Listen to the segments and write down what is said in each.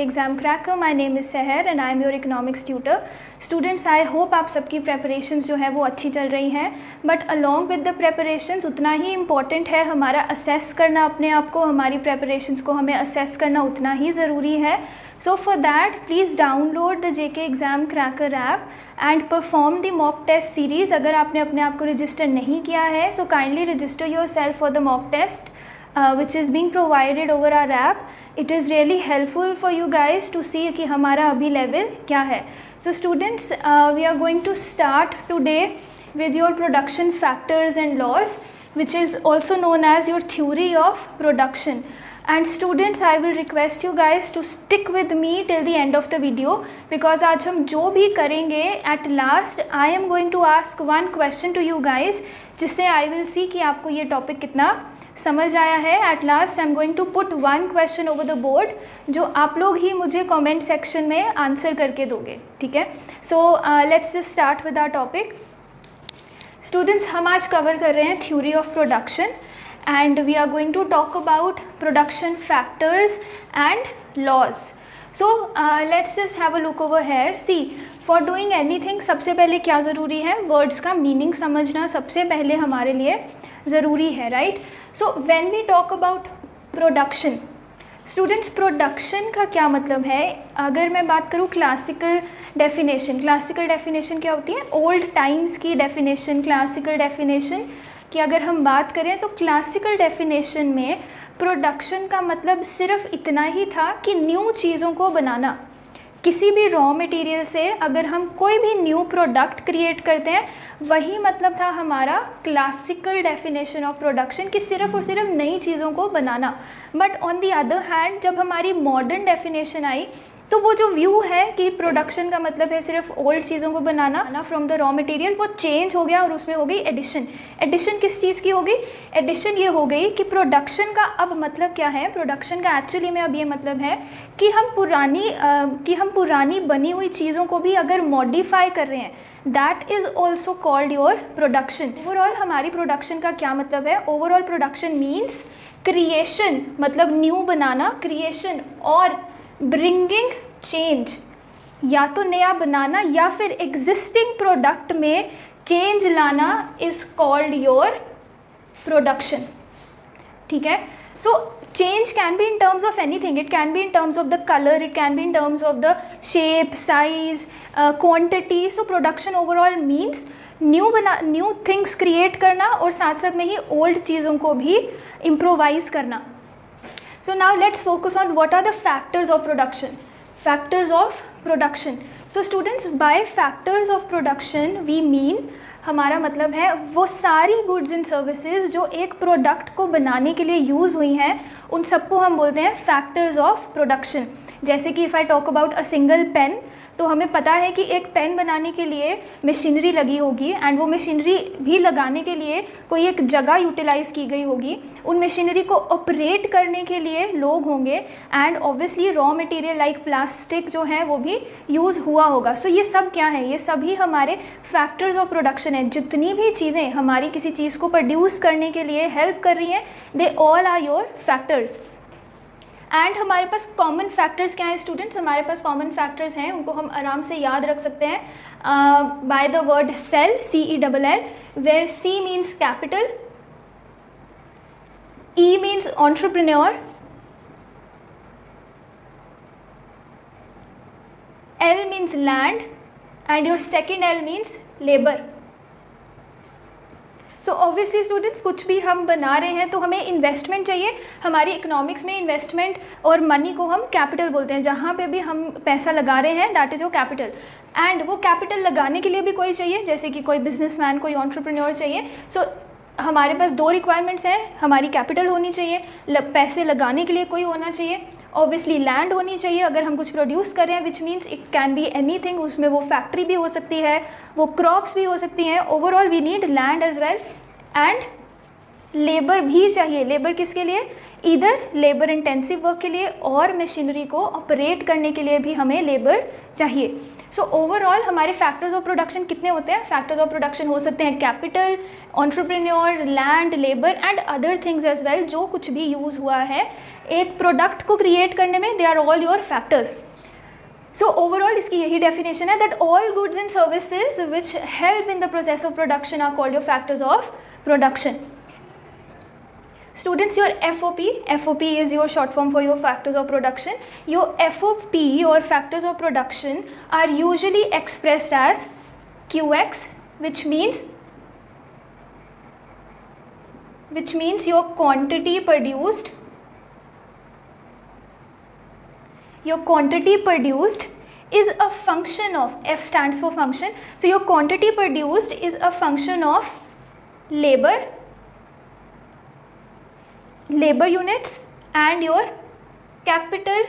Exam Cracker my name is Sahar and I am your economics tutor students I hope आप सबकी preparations जो है वो अच्छी चल रही हैं। But along with the preparations उतना ही इंपॉर्टेंट है हमारा असेस करना अपने आप को। हमारी प्रेपरेशंस को हमें असेस करना उतना ही ज़रूरी है। So for that please download the J K Exam Cracker app and perform the mock test series अगर आपने अपने आप को रजिस्टर नहीं किया है so kindly register yourself for the mock test uh, which is being provided over our app it is really helpful for you guys to see कि हमारा अभी लेवल क्या है। So students we are going to start today with your production factors and laws which is also known as your theory of production and students I will request you guys to stick with me till the end of the video because आज हम जो भी करेंगे at last I am going to ask one question to you guys जिससे I will see कि आपको ये topic कितना समझ आया है. At last I am going to put one question over the board जो आप लोग ही मुझे कमेंट सेक्शन में आंसर करके दोगे. ठीक है? So let's just start with our topic students हम आज कवर कर रहे हैं theory of production and we are going to talk about production factors and laws so let's just have a look over here see for doing anything सबसे पहले क्या ज़रूरी है? वर्ड्स का मीनिंग समझना सबसे पहले हमारे लिए. ज़रूरी है right so when we talk about production students production का क्या मतलब है? अगर मैं बात करूँ क्लासिकल डेफिनेशन क्लासिकल डेफिनेशन क्या होती है? ओल्ड टाइम्स की डेफिनेशन क्लासिकल डेफिनेशन की अगर हम बात करें तो क्लासिकल डेफिनेशन में प्रोडक्शन का मतलब सिर्फ़ इतना ही था कि न्यू चीज़ों को बनाना। किसी भी रॉ मटेरियल से अगर हम कोई भी न्यू प्रोडक्ट क्रिएट करते हैं, वही मतलब था हमारा क्लासिकल डेफिनेशन ऑफ़ प्रोडक्शन कि सिर्फ़ और सिर्फ़ नई चीज़ों को बनाना। But on the other hand जब हमारी मॉडर्न डेफिनेशन आई तो वो जो व्यू है कि प्रोडक्शन का मतलब है सिर्फ़ ओल्ड चीज़ों को बनाना ना फ्रॉम द रॉ मटेरियल वो चेंज हो गया और उसमें हो गई एडिशन एडिशन किस चीज़ की हो गई एडिशन ये हो गई कि प्रोडक्शन का अब मतलब क्या है? प्रोडक्शन का एक्चुअली में अब ये मतलब है कि हम पुरानी आ, कि हम पुरानी बनी हुई चीज़ों को भी अगर मॉडिफाई कर रहे हैं that is also called your production overall हमारी प्रोडक्शन का क्या मतलब है? ओवरऑल प्रोडक्शन मीन्स क्रिएशन मतलब न्यू बनाना क्रिएशन और ब्रिंगिंग चेंज या तो नया बनाना या फिर एग्जिस्टिंग प्रोडक्ट में चेंज लाना इज़ कॉल्ड योर प्रोडक्शन ठीक है? So change can be in terms of anything it can be in terms of the colour it can be in terms of the shape size quantity so production overall means new बना new things create करना और साथ साथ में ही old चीज़ों को भी इम्प्रोवाइज करना. So now let's focus on what are the factors of production. Factors of production. So students by factors of production we mean हमारा मतलब है वो सारी गुड्स एंड सर्विसेज़ जो एक प्रोडक्ट को बनाने के लिए यूज़ हुई हैं उन सबको हम बोलते हैं फैक्टर्स ऑफ़ प्रोडक्शन जैसे कि if I talk about a single pen तो हमें पता है कि एक पेन बनाने के लिए मशीनरी लगी होगी एंड वो मशीनरी भी लगाने के लिए कोई एक जगह यूटिलाइज़ की गई होगी। उन मशीनरी को ऑपरेट करने के लिए लोग होंगे and obviously raw material like plastic जो है वो भी यूज़ हुआ होगा। सो so, ये सब क्या है? ये सभी हमारे फैक्टर्स ऑफ़ प्रोडक्शन है। जितनी भी चीज़ें हमारी किसी चीज़ को प्रोड्यूस करने के लिए हेल्प कर रही हैं they all are your factors and हमारे पास कॉमन फैक्टर्स क्या हैं स्टूडेंट्स हमारे पास कॉमन फैक्टर्स हैं, उनको हम आराम से याद रख सकते हैं। By the word cell C E double L where C means capital E means entrepreneur L means land and your second L means labour so obviously students कुछ भी हम बना रहे हैं तो हमें इन्वेस्टमेंट चाहिए। हमारी इकोनॉमिक्स में इन्वेस्टमेंट और मनी को हम कैपिटल बोलते हैं। जहाँ पे भी हम पैसा लगा रहे हैं दैट इज़ वो कैपिटल एंड वो कैपिटल लगाने के लिए भी कोई चाहिए जैसे कि कोई बिजनेसमैन कोई ऑन्टरप्रेन्योर चाहिए। सो so, हमारे पास दो रिक्वायरमेंट्स हैं हमारी कैपिटल होनी चाहिए पैसे लगाने के लिए कोई होना चाहिए। ऑब्वियसली लैंड होनी चाहिए अगर हम कुछ प्रोड्यूस कर रहे हैं which means it can be anything उसमें वो फैक्ट्री भी हो सकती है, वो क्रॉप्स भी हो सकती हैं। Overall we need land as well and labour भी चाहिए। लेबर किसके लिए? इधर लेबर इंटेंसिव वर्क के लिए और मशीनरी को ऑपरेट करने के लिए भी हमें लेबर चाहिए। सो so, ओवरऑल हमारे फैक्टर्स ऑफ़ प्रोडक्शन कितने होते हैं? फैक्टर्स ऑफ़ प्रोडक्शन हो सकते हैं capital entrepreneur land labour and other things as well जो कुछ भी यूज़ हुआ है। एक प्रोडक्ट को क्रिएट करने में they are all your factors so overall इसकी यही डेफिनेशन है that all goods and services which help in the process of production are called your factors of production Students, your FOP, FOP is your short form for your factors of production. Your FOP or factors of production are usually expressed as QX, which means which means your quantity produced your quantity produced is a function of F stands for function. So your quantity produced is a function of labor labor units and your capital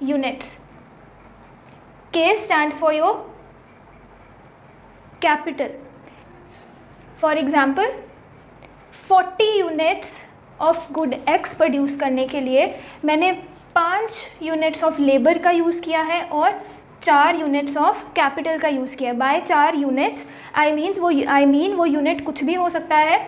units. K stands for your capital. For example, 40 units of good X produce करने के लिए मैंने पाँच units of labour का use किया है और चार यूनिट्स ऑफ़ कैपिटल का यूज़ किया है बाय चार यूनिट्स आई मीन्स वो आई I मीन mean, वो यूनिट कुछ भी हो सकता है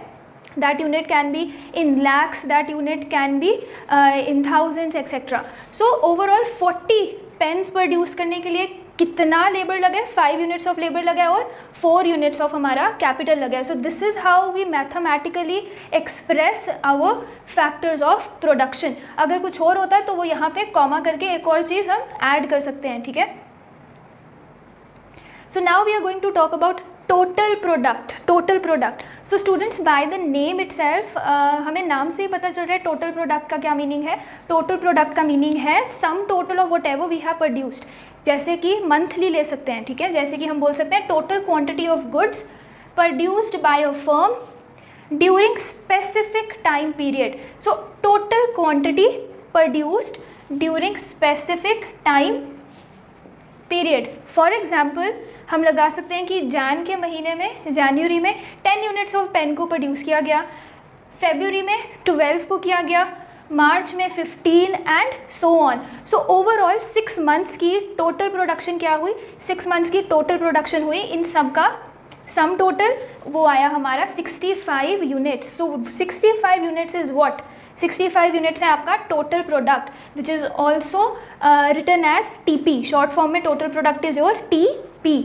that unit can be in lakhs that unit can be uh, in thousands etc so overall 40 pens produce करने के लिए कितना लेबर लगा? है फाइव यूनिट्स ऑफ़ लेबर लगा है और फोर यूनिट्स ऑफ़ हमारा कैपिटल लगा. है so this is how we mathematically express our factors of production अगर कुछ और होता है तो वो यहाँ पे कॉमा करके एक और चीज़ हम ऐड कर सकते हैं ठीक है? So now we are going to talk about total product total product so students by the name itself हमें नाम से ही पता चल रहा है टोटल प्रोडक्ट का क्या मीनिंग है। टोटल प्रोडक्ट का मीनिंग है sum total of whatever we have produced जैसे कि मंथली ले सकते हैं, ठीक है? जैसे कि हम बोल सकते हैं total quantity of goods produced by a firm during specific time period so total quantity produced during specific time period for example हम लगा सकते हैं कि जैन के महीने में, जनवरी में टेन यूनिट्स ऑफ़ पेन को प्रोड्यूस किया गया। फेब्रुवरी में ट्वेल्व को किया गया। मार्च में fifteen and so on so overall six months की टोटल प्रोडक्शन क्या हुई? सिक्स मंथ्स की टोटल प्रोडक्शन हुई। इन सब का सम टोटल वो आया हमारा sixty five units so sixty five units is what 65 units है आपका total product which is also written as T P short form में total product is your TP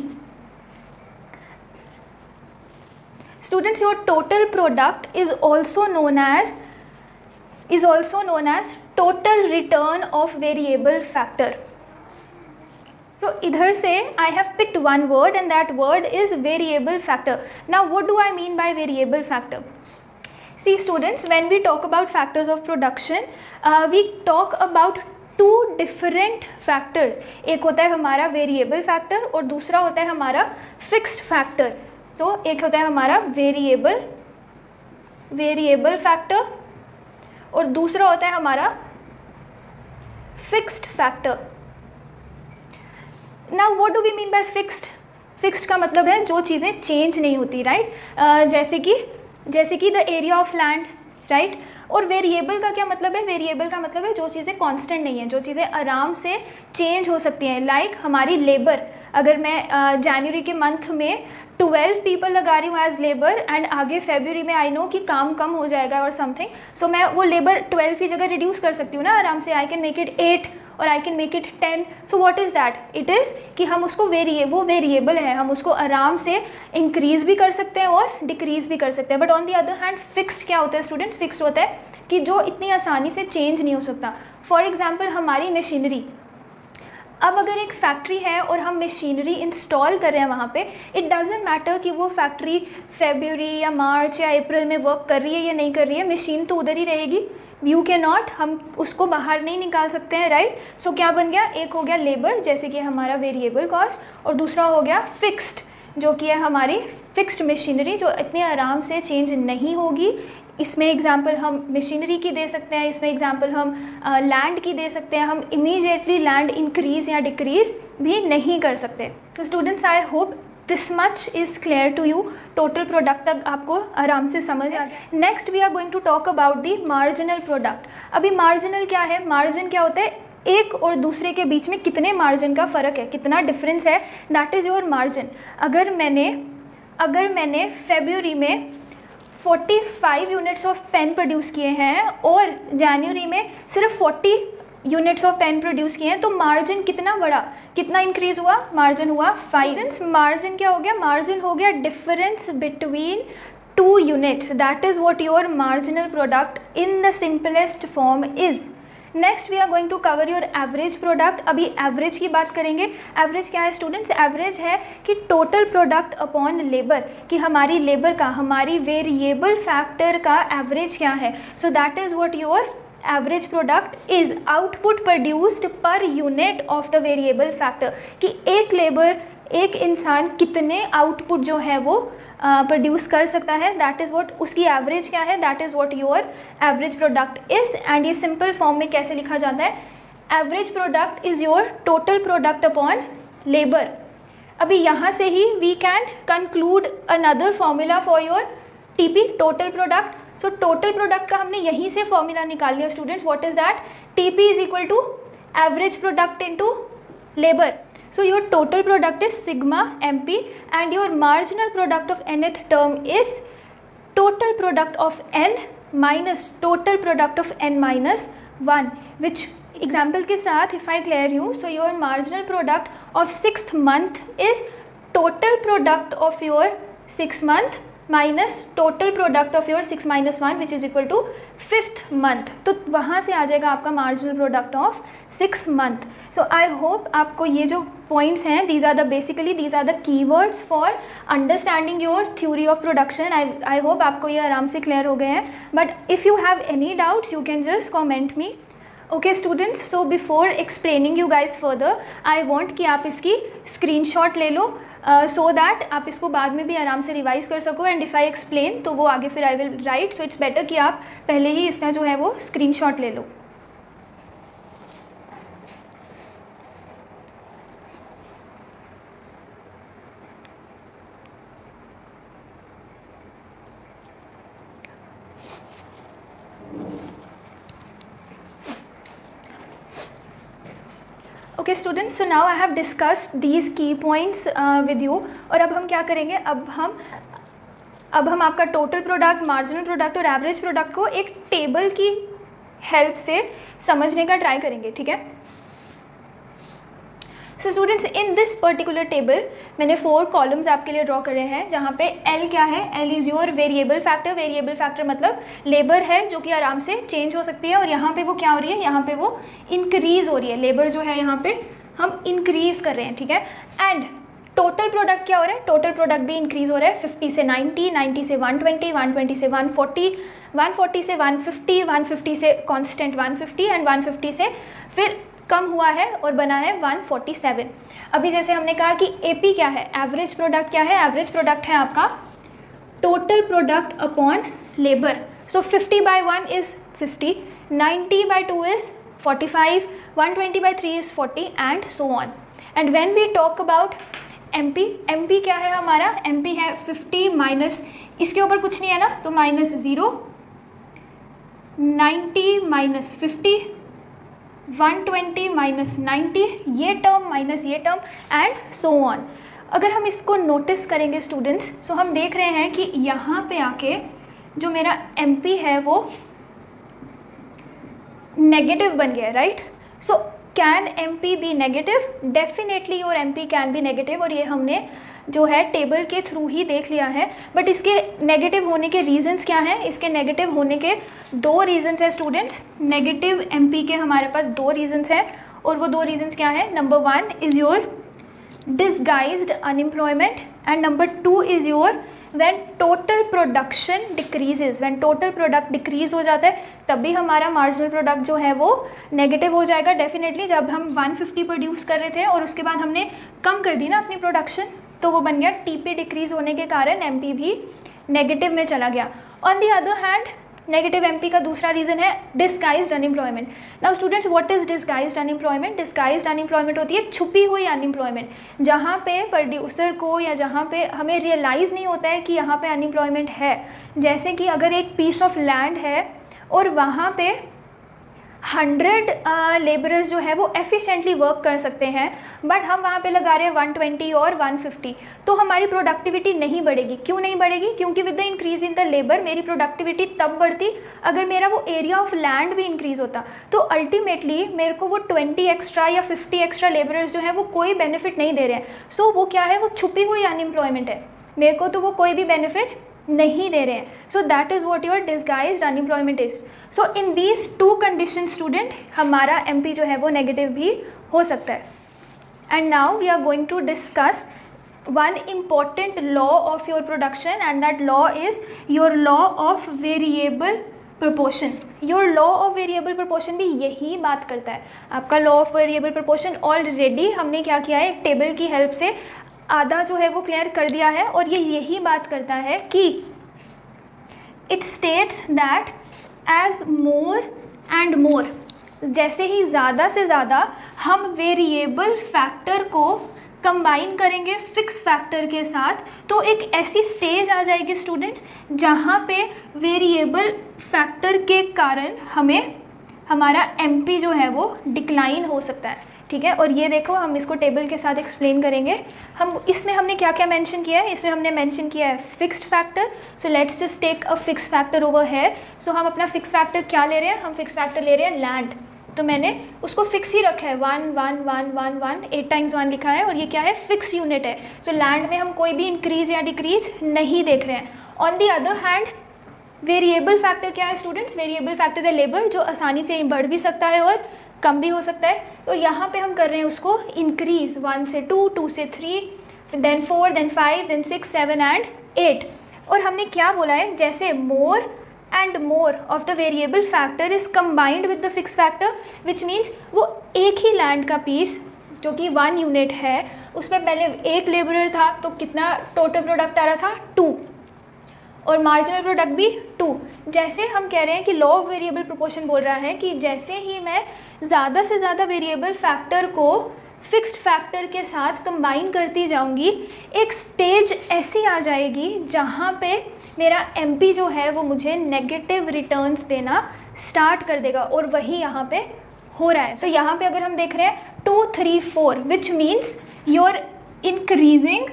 students your total product is also known as is also known as total return of variable factor so idhar say i have picked one word and that word is variable factor now what do i mean by variable factor see students when we talk about factors of production uh, we talk about two different factors एक होता है हमारा variable factor और दूसरा होता है हमारा fixed factor सो so, एक होता है हमारा वेरिएबल वेरिएबल फैक्टर और दूसरा होता है हमारा fixed factor now what do we mean by fixed fixed का मतलब है जो चीज़ें चेंज नहीं होती राइट right? uh, जैसे कि जैसे कि the area of land right और वेरिएबल का क्या मतलब है? वेरिएबल का मतलब है जो चीज़ें कांस्टेंट नहीं है जो चीज़ें आराम से चेंज हो सकती हैं लाइक like हमारी लेबर अगर मैं जनवरी uh, के मंथ में ट्वेल्व पीपल लगा रही हूँ एज लेबर एंड आगे फेब्रवरी में आई नो कि काम कम हो जाएगा और समथिंग सो मैं वो लेबर ट्वेल्व की जगह रिड्यूस कर सकती हूँ ना आराम से. I can make it eight और I can make it ten so what is that it is कि हम उसको वेरिए वो वेरिएबल है. हम उसको आराम से इंक्रीज़ भी कर सकते हैं और डिक्रीज़ भी कर सकते हैं. But on the other hand fixed क्या होता है स्टूडेंट्स फिक्स्ड होता है कि जो इतनी आसानी से चेंज नहीं हो सकता. फॉर एग्ज़ाम्पल हमारी मशीनरी अब अगर एक फैक्ट्री है और हम मशीनरी इंस्टॉल कर रहे हैं वहाँ पे इट डजेंट मैटर कि वो फैक्ट्री फेब्रवरी या मार्च या अप्रैल में वर्क कर रही है या नहीं कर रही है मशीन तो उधर ही रहेगी। यू के नॉट हम उसको बाहर नहीं निकाल सकते हैं राइट right? सो so, क्या बन गया? एक हो गया लेबर जैसे कि हमारा वेरिएबल कॉस्ट और दूसरा हो गया फिक्स्ड जो कि है हमारी फिक्स्ड मशीनरी जो इतने आराम से चेंज नहीं होगी। इसमें एग्ज़ाम्पल हम मशीनरी की दे सकते हैं, इसमें एग्ज़ाम्पल हम लैंड की दे सकते हैं, हम इमीजिएटली लैंड इंक्रीज़ या डिक्रीज़ भी नहीं कर सकते। तो students I hope this much is clear to you total product तक आपको आराम से समझ आ गया। Next we are going to talk about the marginal product अभी मार्जिनल क्या है? मार्जिन क्या होता है? एक और दूसरे के बीच में कितने मार्जिन का फ़र्क है? कितना डिफरेंस है? दैट इज़ योर मार्जिन अगर मैंने अगर मैंने फेब्रुवरी में 45 यूनिट्स ऑफ़ पेन प्रोड्यूस किए हैं और जनवरी में सिर्फ़ 40 यूनिट्स ऑफ़ पेन प्रोड्यूस किए हैं तो मार्जिन कितना बड़ा कितना इंक्रीज हुआ? मार्जिन हुआ फाइव मार्जिन क्या हो गया? मार्जिन हो गया difference between two units that is what your marginal product in the simplest form is next we are going to cover your average product अभी एवरेज की बात करेंगे। एवरेज क्या है स्टूडेंट्स एवरेज है कि टोटल प्रोडक्ट अपॉन लेबर कि हमारी लेबर का, हमारी वेरिएबल फैक्टर का एवरेज क्या है? So that is what your average product is output produced per unit of the variable factor कि एक लेबर एक इंसान कितने आउटपुट जो है वो प्रोड्यूस कर सकता है। दैट इज़ वॉट उसकी एवरेज क्या है? That is what your average product is and ये सिंपल फॉर्म में कैसे लिखा जाता है? Average product is your total product upon labour अभी यहाँ से ही we can conclude another formula for your T P total product so total product का हमने यहीं से फॉर्मूला निकाल लिया students what is that T P is equal to average product into labour so your total product is sigma mp and your marginal product of nth term is total product of n minus total product of n minus 1 which example के साथ if I clear you so your marginal product of sixth month is total product of your six month minus total product of your six minus one which is equal to fifth month तो वहाँ से आ जाएगा आपका marginal product of six month so I hope आपको ये जो points हैं these are the basically these are the key words for understanding your theory of production I I hope आपको ये आराम से क्लियर हो गए हैं. But if you have any doubts you can just comment me okay students so before explaining you guys further I want कि आप इसकी स्क्रीन शॉट ले लो. सो uh, दैट आप इसको बाद में भी आराम से रिवाइज कर सको एंड इफ़ आई एक्सप्लेन तो वो आगे फिर I will write so it's better कि आप पहले ही इसका जो है वो स्क्रीन ले लो okay students now I have discussed these key points with you और अब हम क्या करेंगे? अब हम अब हम आपका टोटल प्रोडक्ट मार्जिनल प्रोडक्ट और एवरेज प्रोडक्ट को एक टेबल की हेल्प से समझने का ट्राई करेंगे, ठीक है? So students in this particular table मैंने फोर कॉलम्स आपके लिए ड्रॉ करे हैं, जहाँ पे एल क्या है? L is your variable factor variable factor मतलब लेबर है, जो कि आराम से चेंज हो सकती है, और यहाँ पे वो क्या हो रही है? यहाँ पे वो इंक्रीज़ हो रही है. लेबर जो है यहाँ पे हम इंक्रीज़ कर रहे हैं ठीक है? एंड टोटल प्रोडक्ट क्या हो रहा है? टोटल प्रोडक्ट भी इंक्रीज़ हो रहा है 50 से 90, 90 से 120, 120 से 140, 140 से 150, 150 से कांस्टेंट 150 एंड 150 से फिर कम हुआ है और बना है 147 अभी जैसे हमने कहा कि एपी क्या है? एवरेज प्रोडक्ट क्या है? एवरेज प्रोडक्ट है आपका total product upon labour so 50 by one is 50 90 by two is 45 120 by three is 40 and so on and when we talk about MP MP क्या है हमारा? एमपी है 50 माइनस इसके ऊपर कुछ नहीं है ना? तो minus zero 90 minus fifty 120 minus ninety ये टर्म माइनस ये टर्म एंड सो ऑन अगर हम इसको नोटिस करेंगे स्टूडेंट्स सो हम देख रहे हैं कि यहाँ पे आके जो मेरा एमपी है वो नेगेटिव बन गया right so can M P be negative definitely और M P can be negative और ये हमने जो है टेबल के थ्रू ही देख लिया है। बट इसके नेगेटिव होने के रीजंस क्या हैं? इसके नेगेटिव होने के दो रीजंस हैं स्टूडेंट्स नेगेटिव एमपी के हमारे पास दो रीजंस हैं और वो दो रीजंस क्या हैं? Number one is your disguised unemployment and number two is your when total production decreases when total product decrease हो जाता है, तब भी हमारा मार्जिनल प्रोडक्ट जो है वो नेगेटिव हो जाएगा। डेफिनेटली जब हम 150 प्रोड्यूस कर रहे थे और उसके बाद हमने कम कर दी ना अपनी प्रोडक्शन तो वो बन गया टीपी डिक्रीज होने के कारण एमपी भी नेगेटिव में चला गया। On the other hand negative MP का दूसरा रीज़न है disguised unemployment now students what is disguised unemployment disguised unemployment होती है छुपी हुई अनएम्प्लॉयमेंट जहाँ पे प्रोड्यूसर को या जहाँ पे हमें रियलाइज़ नहीं होता है कि यहाँ पे अनएम्प्लॉयमेंट है. जैसे कि अगर एक पीस ऑफ़ लैंड है और वहाँ पे हंड्रेड लेबरर्स जो है वो एफिशिएंटली वर्क कर सकते हैं बट हम वहाँ पे लगा रहे हैं वन ट्वेंटी और वन फिफ्टी तो हमारी प्रोडक्टिविटी नहीं बढ़ेगी। क्यों नहीं बढ़ेगी? क्योंकि with the increase in the labour मेरी प्रोडक्टिविटी तब बढ़ती अगर मेरा वो एरिया ऑफ़ लैंड भी इंक्रीज होता। तो अल्टीमेटली मेरे को वो ट्वेंटी एक्स्ट्रा या फिफ्टी एक्स्ट्रा लेबरर्स जो है वो कोई बेनिफिट नहीं दे रहे हैं। सो so, वो क्या है? वो छुपी हुई अनएम्प्लॉयमेंट है। मेरे को तो वो कोई भी बेनिफिट नहीं दे रहे हैं। So that is what your disguised unemployment is so in these two condition student हमारा एमपी जो है वो नेगेटिव भी हो सकता है। And now we are going to discuss one important law of your production and that law is your law of variable proportion your law of variable proportion भी यही बात करता है। आपका law of variable proportion already हमने क्या किया है? एक टेबल की हेल्प से आधा जो है वो क्लियर कर दिया है और ये यही बात करता है कि it states that as more and more जैसे ही ज़्यादा से ज़्यादा हम वेरिएबल फैक्टर को कंबाइन करेंगे फिक्स फैक्टर के साथ तो एक ऐसी स्टेज आ जाएगी स्टूडेंट्स जहाँ पे वेरिएबल फैक्टर के कारण हमें, हमारा एमपी जो है वो डिक्लाइन हो सकता है। ठीक है? और ये देखो, हम इसको टेबल के साथ एक्सप्लेन करेंगे। हम, इसमें हमने क्या क्या मेंशन किया है? इसमें हमने मेंशन किया है fixed factor so let's just take a fix factor over है सो हम अपना फिक्स फैक्टर क्या ले रहे हैं? हम फिक्स फैक्टर ले रहे हैं लैंड तो मैंने उसको फिक्स ही रखा है। One one one one one eight times one लिखा है और ये क्या है? फिक्स यूनिट है। तो लैंड में हम कोई भी इंक्रीज या डिक्रीज नहीं देख रहे हैं। On the other hand variable factor क्या है स्टूडेंट्स वेरिएबल फैक्टर है लेबर जो आसानी से बढ़ भी सकता है और कम भी हो सकता है। तो यहाँ पे हम कर रहे हैं उसको इंक्रीज वन से टू टू से three then four then five then six seven and eight और हमने क्या बोला है? जैसे more and more of the variable factor is combined with the fix factor which means वो एक ही लैंड का पीस जो कि वन यूनिट है, उसमें पहले एक लेबरर था तो कितना टोटल प्रोडक्ट आ रहा था? टू और मार्जिनल प्रोडक्ट भी टू जैसे हम कह रहे हैं कि लॉ ऑफ़ वेरिएबल प्रोपोर्शन बोल रहा है कि जैसे ही मैं ज़्यादा से ज़्यादा वेरिएबल फैक्टर को फिक्स्ड फैक्टर के साथ कंबाइन करती जाऊँगी एक स्टेज ऐसी आ जाएगी जहाँ पे मेरा एमपी जो है वो मुझे नेगेटिव रिटर्न्स देना स्टार्ट कर देगा और वही यहाँ पे हो रहा है। सो so, यहाँ पे अगर हम देख रहे हैं two three four which means your increasing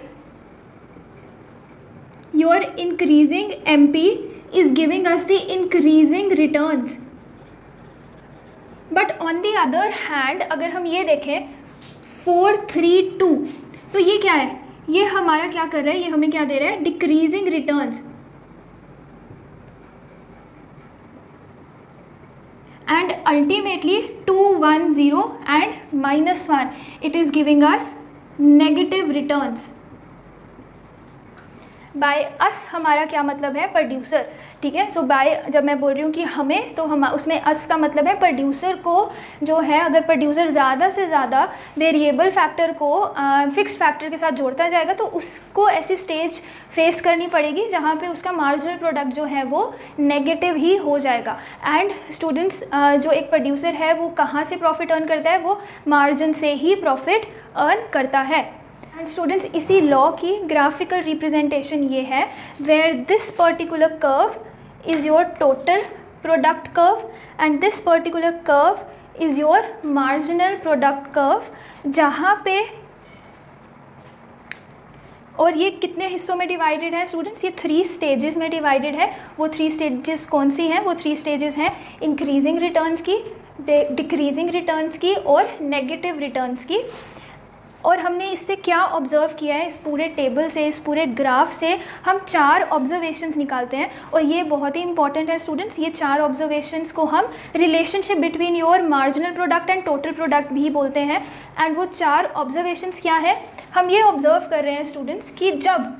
your increasing MP is giving us the increasing returns. But on the other hand अगर हम ये देखें फोर थ्री टू तो ये क्या है ये हमारा क्या कर रहा है ये हमें क्या दे रहा है decreasing returns and ultimately 210 and minus 1 it is giving us negative returns by us हमारा क्या मतलब है? प्रोड्यूसर ठीक है? सो बाय जब मैं बोल रही हूँ कि हमें तो हम, उसमें अस का मतलब है प्रोड्यूसर को जो है, अगर प्रोड्यूसर ज़्यादा से ज़्यादा वेरिएबल फैक्टर को फिक्स फैक्टर के साथ जोड़ता जाएगा तो उसको ऐसी स्टेज फेस करनी पड़ेगी जहाँ पे उसका मार्जिनल प्रोडक्ट जो है वो नेगेटिव ही हो जाएगा। एंड स्टूडेंट्स जो एक प्रोड्यूसर है, वो कहाँ से प्रॉफिट अर्न करता है? वो मार्जिन से ही प्रॉफिट अर्न करता है। एंड स्टूडेंट्स इसी लॉ की ग्राफिकल रिप्रेजेंटेशन ये है where this particular curve is your total product curve and this particular curve is your marginal product curve जहाँ पे और ये कितने हिस्सों में डिवाइडेड है स्टूडेंट्स ये थ्री स्टेजेस में डिवाइडेड है। वो थ्री स्टेजेस कौन सी हैं? वो थ्री स्टेजेस हैं इंक्रीजिंग रिटर्न्स की डिक्रीजिंग रिटर्न्स की और नेगेटिव रिटर्न्स की। और हमने इससे क्या ऑब्ज़र्व किया है? इस पूरे टेबल से, इस पूरे ग्राफ से हम चार ऑब्जर्वेशंस निकालते हैं और ये बहुत ही इंपॉर्टेंट है स्टूडेंट्स ये चार ऑब्जर्वेशंस को हम relationship between your marginal product and total product भी बोलते हैं. एंड वो चार ऑब्जर्वेशंस क्या है? हम ये ऑब्ज़र्व कर रहे हैं स्टूडेंट्स कि जब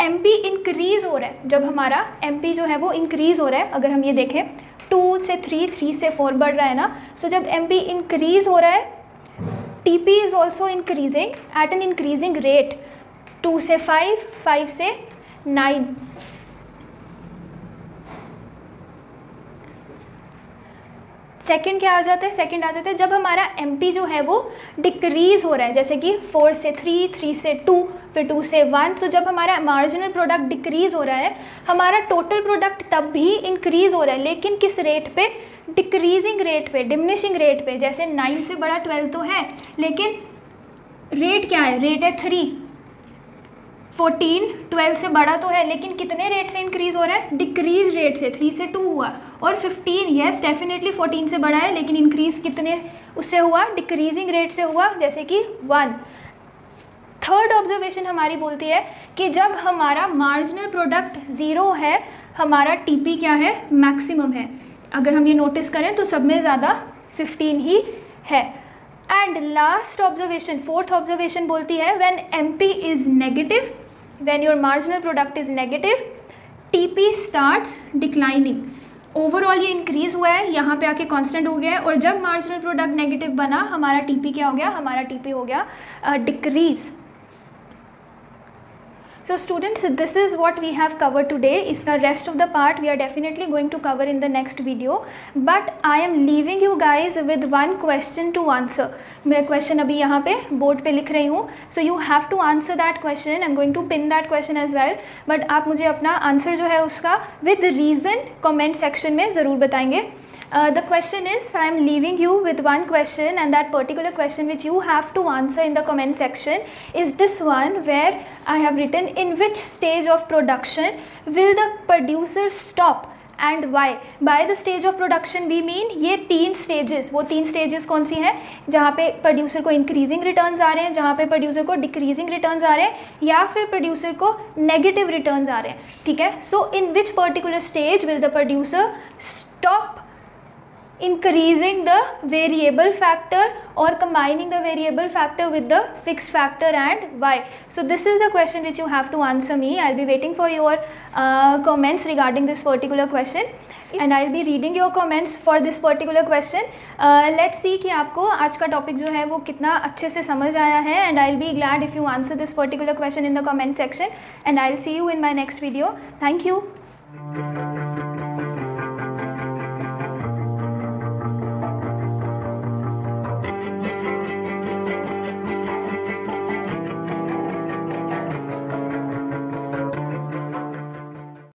एम पी इंक्रीज़ हो रहा है, जब हमारा एम पी जो है वो इंक्रीज़ हो रहा है, अगर हम ये देखें टू से थ्री थ्री से फोर बढ़ रहा है ना सो so जब एम पी इंक्रीज़ हो रहा है TP is also increasing at an increasing rate 2 से 5, 5 से 9 सेकंड क्या आ जाता है? सेकंड आ जाता है जब हमारा एमपी जो है वो डिक्रीज़ हो रहा है, जैसे कि फोर से थ्री थ्री से टू फिर टू से वन तो जब हमारा मार्जिनल प्रोडक्ट डिक्रीज़ हो रहा है, हमारा टोटल प्रोडक्ट तब भी इंक्रीज़ हो रहा है, लेकिन किस रेट पे? डिक्रीजिंग रेट पे डिमिनिशिंग रेट पे, जैसे नाइन से बड़ा ट्वेल्व तो है, लेकिन रेट क्या है? रेट है थ्री फोर्टीन, ट्वेल्व से बड़ा तो है, लेकिन कितने रेट से इंक्रीज़ हो रहा है? डिक्रीज रेट से थ्री से टू हुआ। और फिफ्टीन येस डेफिनेटली फोर्टीन से बड़ा है, लेकिन इंक्रीज़ कितने उससे हुआ? डिक्रीजिंग रेट से हुआ, जैसे कि वन थर्ड ऑब्जर्वेशन हमारी बोलती है कि जब हमारा मार्जिनल प्रोडक्ट ज़ीरो है, हमारा टीपी क्या है? मैक्सिमम है। अगर हम ये नोटिस करें तो सब में ज़्यादा फिफ्टीन ही है। And last observation fourth observation बोलती है when MP is negative when your marginal product is negative TP starts declining overall ये इंक्रीज हुआ है यहाँ पे आके कांस्टेंट हो गया है और जब मार्जिनल प्रोडक्ट नेगेटिव बना हमारा टीपी क्या हो गया? हमारा टीपी हो गया decrease uh, So students, this is what we have covered today. The rest of the part we are definitely going to cover in the next video. But I am leaving you guys with one question to answer. मैं question अभी यहाँ पे board पे लिख रही हूँ. So you have to answer that question. I'm going to pin that question as well. But आप मुझे अपना answer जो है उसका with reason comment section में ज़रूर बताएँगे. Uh, the question is I am leaving you with one question and that particular question which you have to answer in the comment section is this one where I have written in which stage of production will the producer stop and why by the stage of production we mean ये तीन stages वो तीन stages कौन सी हैं जहाँ पे producer को इंक्रीजिंग रिटर्न्स आ रहे हैं जहाँ पे प्रोड्यूसर को डिक्रीजिंग रिटर्न्स आ रहे हैं या फिर प्रोड्यूसर को नेगेटिव रिटर्न्स आ रहे हैं ठीक है so in which particular stage will the producer stop increasing the variable factor or combining the variable factor with the fixed factor and why. So this is the question which you have to answer me. I'll be waiting for your uh, comments regarding this particular question and I'll be reading your comments for this particular question. Uh, let's see कि आपको आज का topic जो है वो कितना अच्छे से समझ आया है and I'll be glad if you answer this particular question in the comment section and I'll see you in my next video. Thank you.